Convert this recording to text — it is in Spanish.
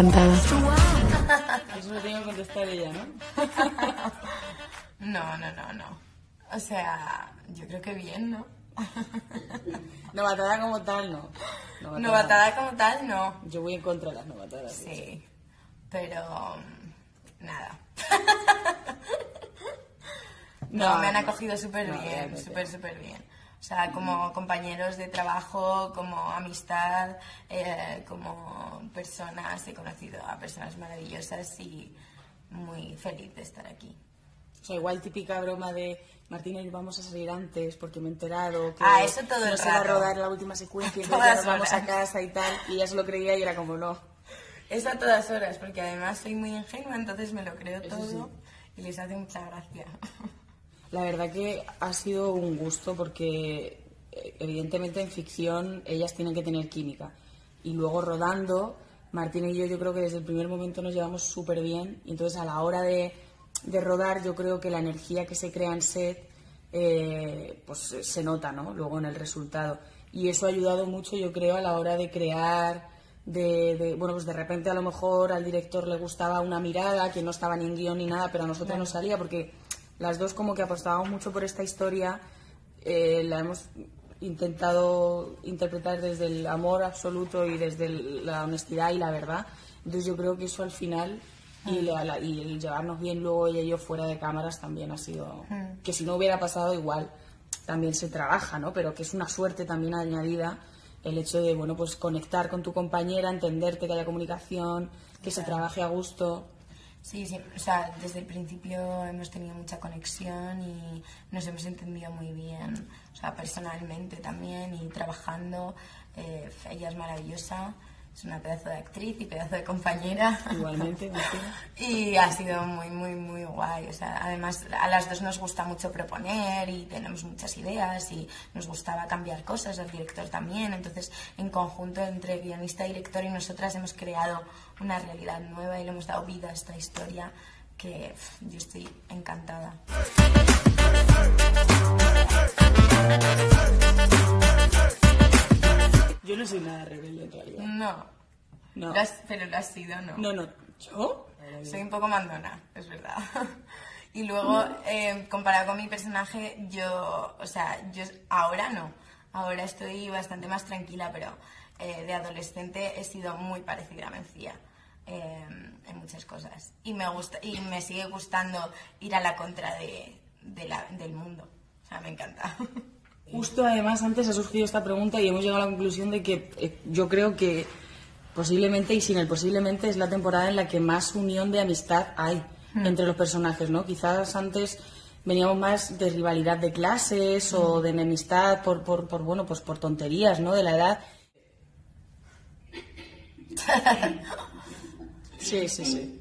encantada. Eso lo tengo que contestar ella, ¿no? No, no, no, no. O sea, yo creo que bien, ¿no? Novatada como tal, no. Novatada como tal, no. Yo voy en contra de las novatadas. Sí, pero mm, nada. No, No, me han acogido súper No, bien, súper, súper bien. O sea, como compañeros de trabajo, como amistad, eh, como personas, he conocido a personas maravillosas y muy feliz de estar aquí. O sea, igual típica broma de Martina y vamos a salir antes porque me he enterado que Ah, eso todo no se va a rodar la última secuencia y entonces ya nos vamos a casa y tal. Y ella se lo creía y era como no. Es a todas horas, porque además soy muy ingenua, entonces me lo creo Eso todo y les hace mucha gracia. La verdad que ha sido un gusto porque eh, evidentemente en ficción ellas tienen que tener química. Y luego rodando, Martín y yo yo creo que desde el primer momento nos llevamos súper bien. Y entonces a la hora de, de rodar yo creo que la energía que se crea en set eh, pues eh, se nota ¿no? luego en el resultado. Y eso ha ayudado mucho yo creo a la hora de crear de, de- bueno, pues de repente a lo mejor al director le gustaba una mirada que no estaba ni en guion ni nada, pero a nosotros nos salía porque las dos como que apostábamos mucho por esta historia, eh, la hemos intentado interpretar desde el amor absoluto y desde el- la honestidad y la verdad. Entonces yo creo que eso al final y, la- la- y el llevarnos bien luego ella y yo fuera de cámaras también ha sido que si no hubiera pasado igual también se trabaja, ¿no? Pero que es una suerte también añadida el hecho de, bueno, pues conectar con tu compañera, entenderte que haya comunicación, que se trabaje a gusto. Sí, sí, o sea, desde el principio hemos tenido mucha conexión y nos hemos entendido muy bien, o sea, personalmente también y trabajando. eh, ella es maravillosa, es una pedazo de actriz y pedazo de compañera. Igualmente. Y ha sido muy, muy, muy guay. O sea, además, a las dos nos gusta mucho proponer y tenemos muchas ideas y nos gustaba cambiar cosas, al director también. Entonces, en conjunto, entre guionista, director y nosotras hemos creado una realidad nueva y le hemos dado vida a esta historia que pf, yo estoy encantada. Soy nada rebelde en realidad. No, No. Lo has- pero lo has sido, ¿no? No, no. ¿Yo? Soy un poco mandona, es verdad. Y luego, eh, comparado con mi personaje, yo, o sea, yo ahora no. Ahora estoy bastante más tranquila, pero eh, de adolescente he sido muy parecida a Mencía eh, en muchas cosas. Y me gusta y me sigue gustando ir a la contra de, de la- del mundo. O sea, me encanta. Justo además antes ha surgido esta pregunta y hemos llegado a la conclusión de que eh, yo creo que posiblemente y sin el posiblemente es la temporada en la que más unión de amistad hay entre los personajes, ¿no? Quizás antes veníamos más de rivalidad de clases o de enemistad por, por, por, bueno, pues por tonterías, ¿no? De la edad. Sí, sí, sí.